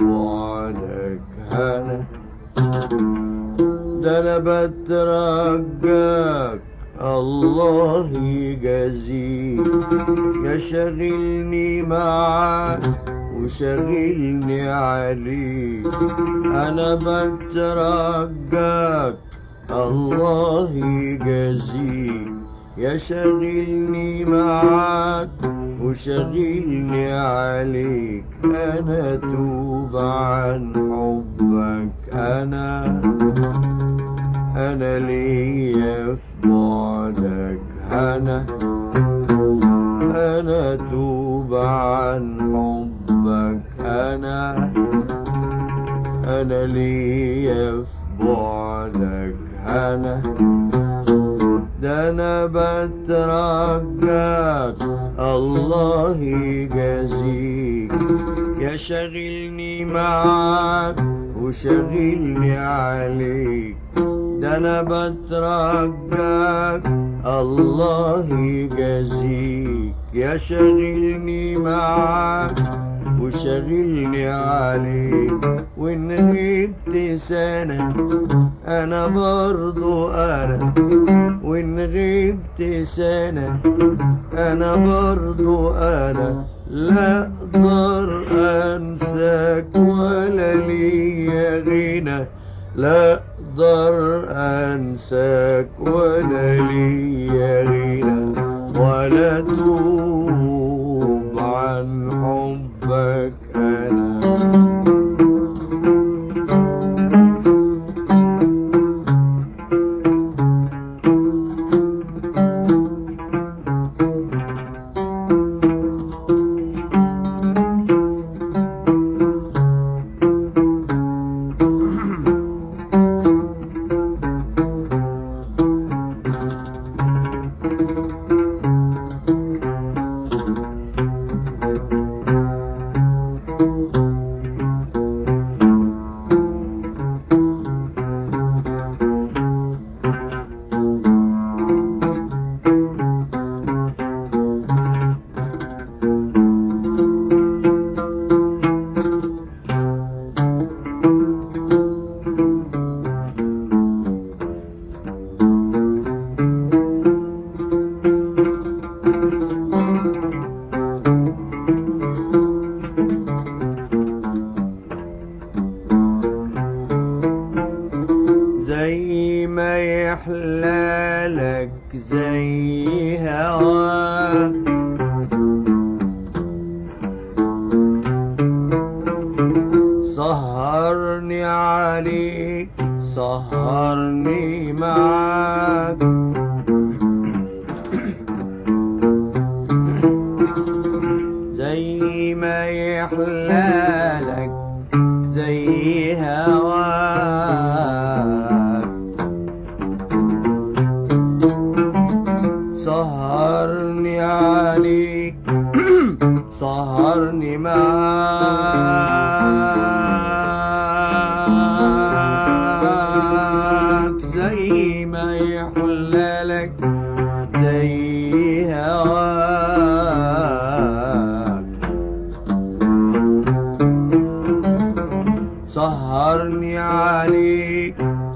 بعدك أنا ده أنا بترجاك الله يجازيك يا شاغلني معاك وشاغلني عليك أنا بترجاك الله يجازيك يا شاغلني معاك. وشاغلني عليك. أنا توب عن حبك. أنا أنا ليا في بعدك أنا أنا توب عن حبك. أنا أنا ليا في بعدك أنا ده أنا بترجاك الله يجازيك يا شاغلني معاك وشاغلني عليك. ده أنا بترجاك الله يجازيك يا شاغلني معاك وشاغلني عليك وإن غبت سنة أنا برضو أنا. وإن غبت سنة أنا برضو أنا. لا أقدر أنساك ولا ليا غنى. لا أقدر أنساك ولا ليا غنى. ولا توب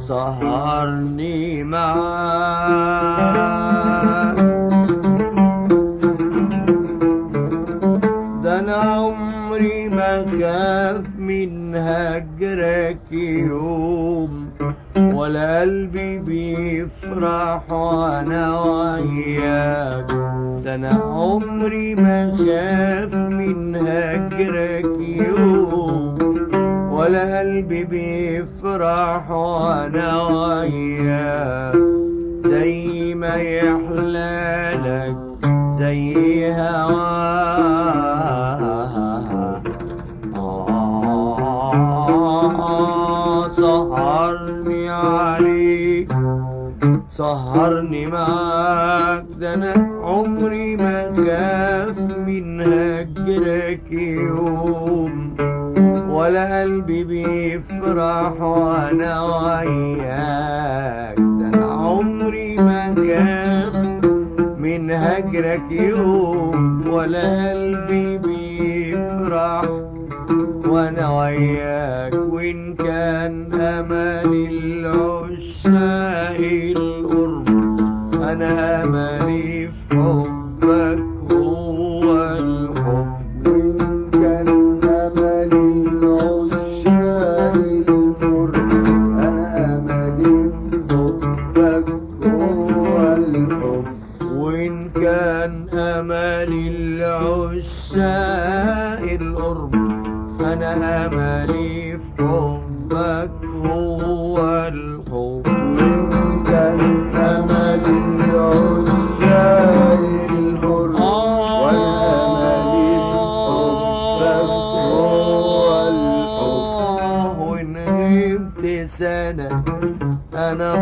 سهرني معاك ده أنا عمري ما خاف من هجرك يوم ولا قلبي بيفرح وأنا وياك. ده أنا عمري ما خاف من هجرك يوم ولا قلبي بيفرح وأنا وياه زي ما يحلى لك زي هوا آه سهرني عليك سهرني معاك. ده أنا عمري ما خاف من هجرك يوم ولا قلبي بيفرح وأنا وياك. ده أنا عمري ما كاف من هجرك يوم ولا قلبي بيفرح وأنا وياك. وإن كان امل العشاق القرب أنا املي في حب.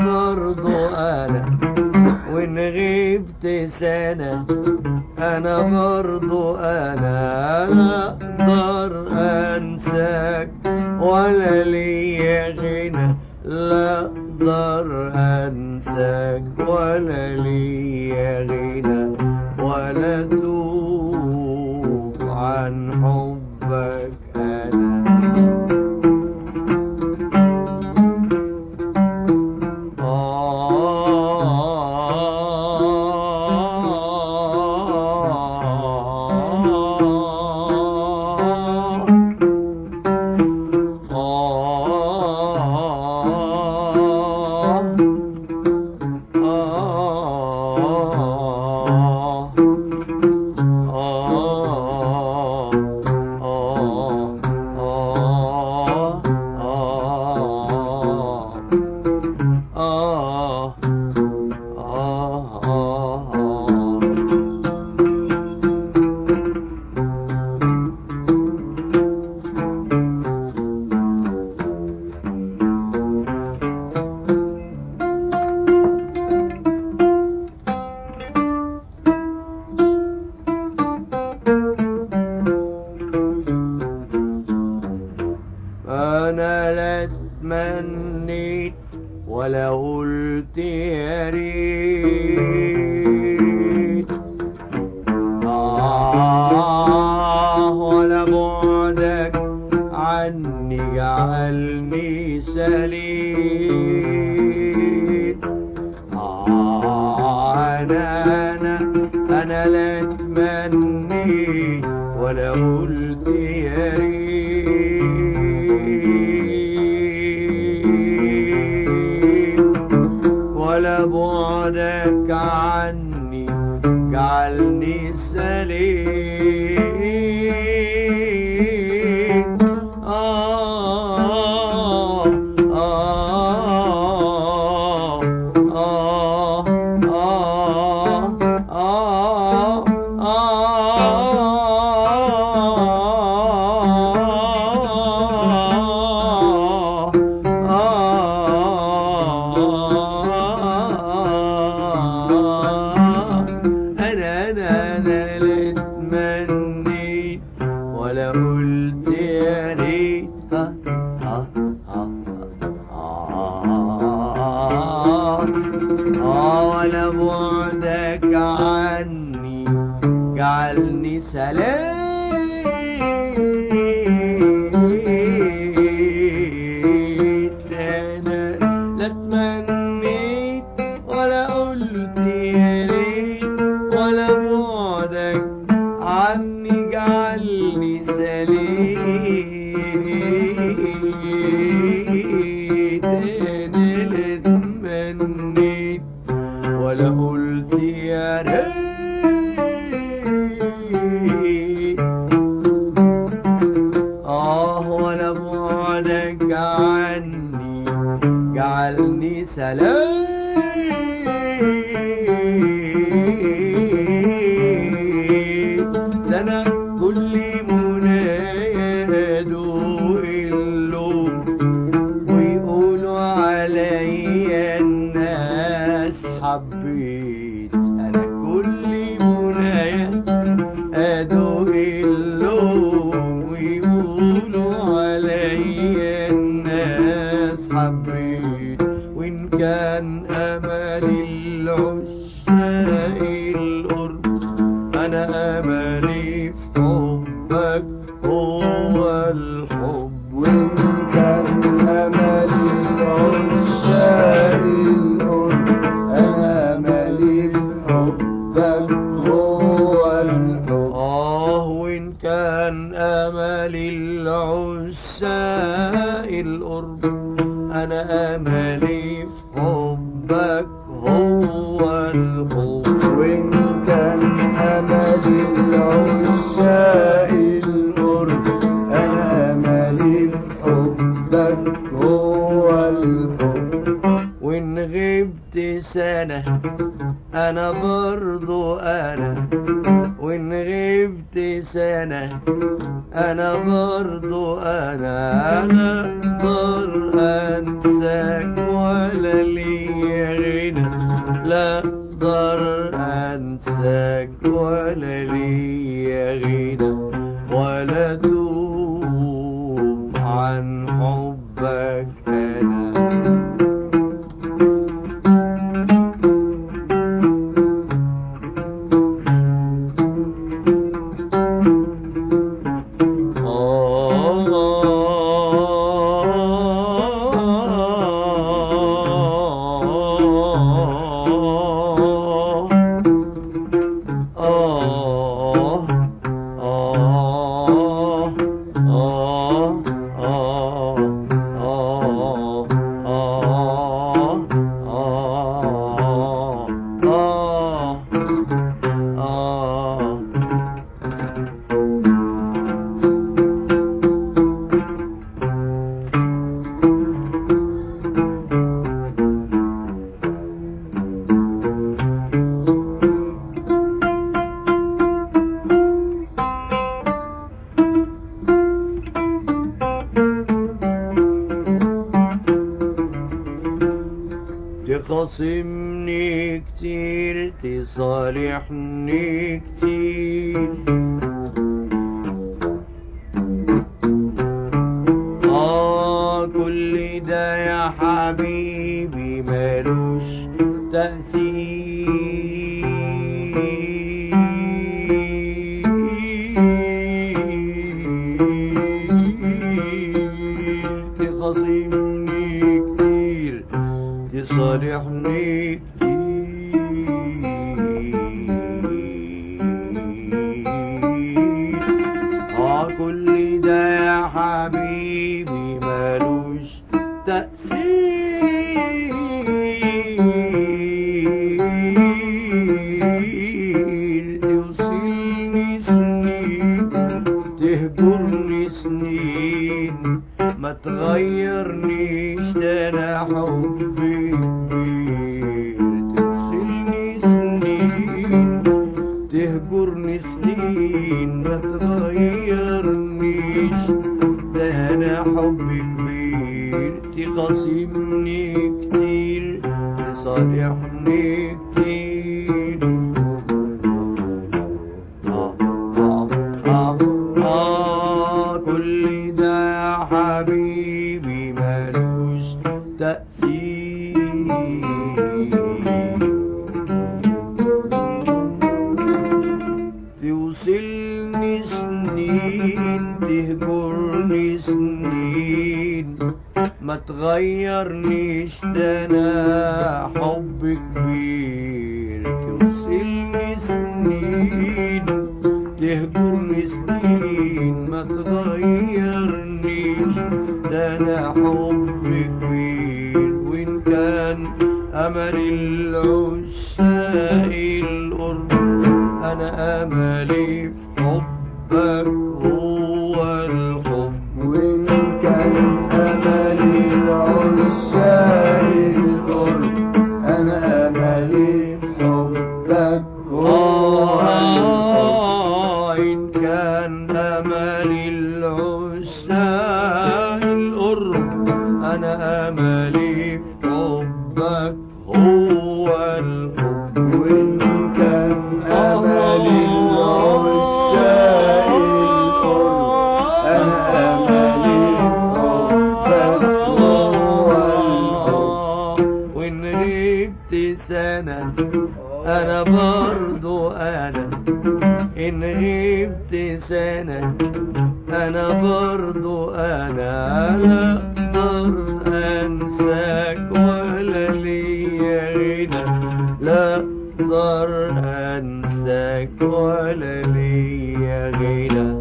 برضو أنا وإن غبت سنة أنا برضو أنا لا أقدر أنساك ولا ليا غنى لا أقدر أنساك ولا ليا غنى ولا توب عن حب. be أنا برضو أنا وإن غبت سنة. أنا برضو أنا أنا أقدر أنساك ولا لي غنى. لا أقدر أنساك ولا لي غنى. يا حبيبي ملوش تأثير. توصلني سنين تهجرني سنين ما تغيرنيش ده أنا حبي. كبير تخاصمني كتير تصالحني كتير تغيرنيش ده أنا حب كبير. توصلني سنين تهجرني سنين. ما تغيرنيش ده أنا حب كبير. وإن كان أمل العشاق إلقرب أنا أملي في حبك. سنة أنا برضو أنا. إن غبت سنة أنا برضو أنا. لا أقدر أنساك ولا ليا غنى. لا أقدر أنساك ولا ليا غنى.